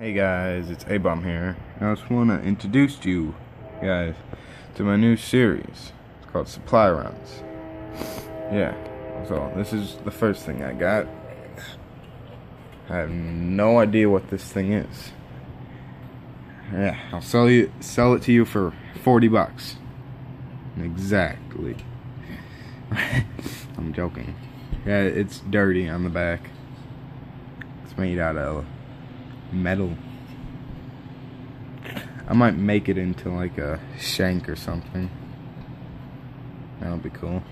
Hey guys, it's A-Bomb here. I just want to introduce you guys to my new series. It's called Supply Runs. Yeah, so this is the first thing I got. I have no idea what this thing is. Yeah, I'll sell you sell it to you for 40 bucks. Exactly. I'm joking. Yeah, it's dirty on the back. It's made out of metal. I might make it into like a shank or something. That'll be cool.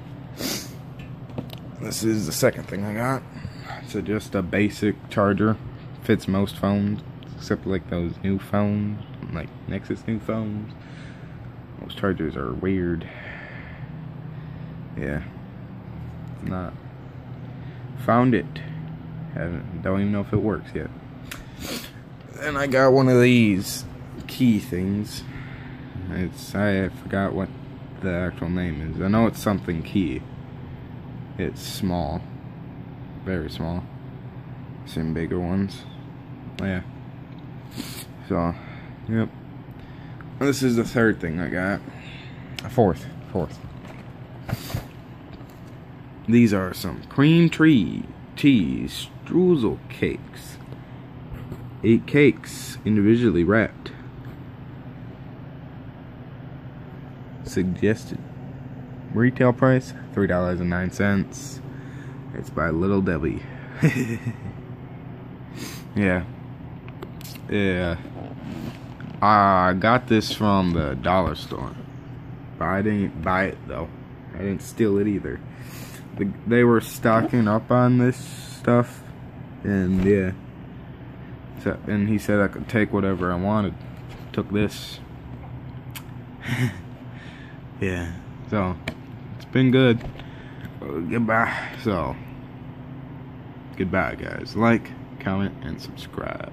This is the second thing I got. It's a, just a basic charger. Fits most phones, except like those new phones, like Nexus new phones. Those chargers are weird. Yeah. Not. Found it. Haven't, don't even know if it works yet. Then I got one of these key things. It's I forgot what the actual name is. I know it's something key. It's small. Very small. Some bigger ones. Yeah. So, yep. This is the third thing I got. Fourth. Fourth. These are some cream tree cheese streusel cakes. Eight cakes individually wrapped. Suggested retail price $3.09. It's by Little Debbie. yeah. Yeah. I got this from the dollar store. But I didn't buy it though. I didn't steal it either. They were stocking up on this stuff. And yeah. So, and he said I could take whatever I wanted. Took this. yeah. So, it's been good. Uh, goodbye. So, goodbye, guys. Like, comment, and subscribe.